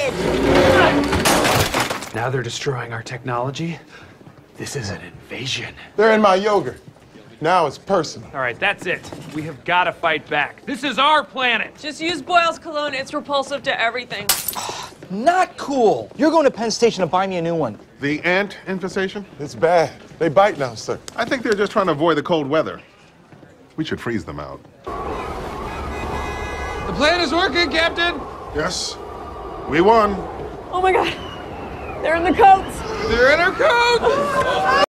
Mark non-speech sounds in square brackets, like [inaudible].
a land bridge. Now they're destroying our technology. This is an invasion. They're in my yogurt. Now it's personal. All right, that's it. We have got to fight back. This is our planet. Just use Boyle's cologne. It's repulsive to everything. [sighs] Not cool. You're going to Penn Station to buy me a new one. The ant infestation? It's bad. They bite now, sir. I think they're just trying to avoid the cold weather. We should freeze them out. The plan is working, Captain. Yes, we won. Oh my god. They're in the coats. They're in our coats.